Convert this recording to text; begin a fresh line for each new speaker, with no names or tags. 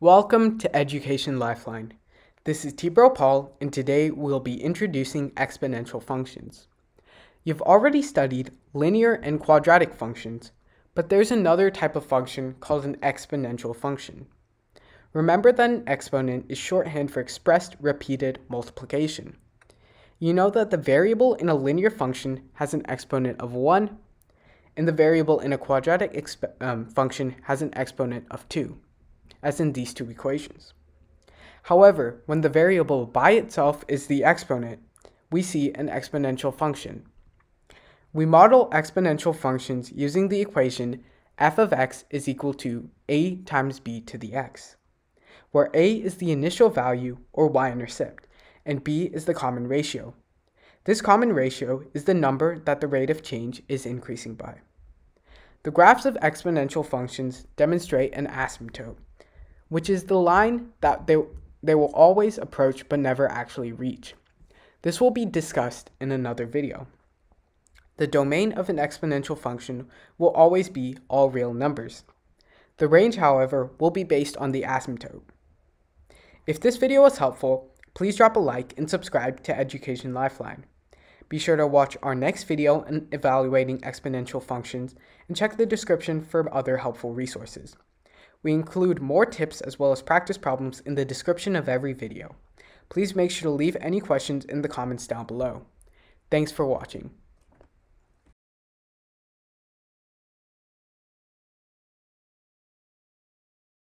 Welcome to Education Lifeline. This is Tibro Paul, and today we'll be introducing exponential functions. You've already studied linear and quadratic functions, but there's another type of function called an exponential function. Remember that an exponent is shorthand for expressed repeated multiplication. You know that the variable in a linear function has an exponent of 1, and the variable in a quadratic um, function has an exponent of 2 as in these two equations. However, when the variable by itself is the exponent, we see an exponential function. We model exponential functions using the equation f of x is equal to a times b to the x, where a is the initial value or y-intercept, and b is the common ratio. This common ratio is the number that the rate of change is increasing by. The graphs of exponential functions demonstrate an asymptote, which is the line that they, they will always approach but never actually reach. This will be discussed in another video. The domain of an exponential function will always be all real numbers. The range, however, will be based on the asymptote. If this video was helpful, please drop a like and subscribe to Education Lifeline. Be sure to watch our next video on evaluating exponential functions and check the description for other helpful resources. We include more tips as well as practice problems in the description of every video. Please make sure to leave any questions in the comments down below. Thanks for watching.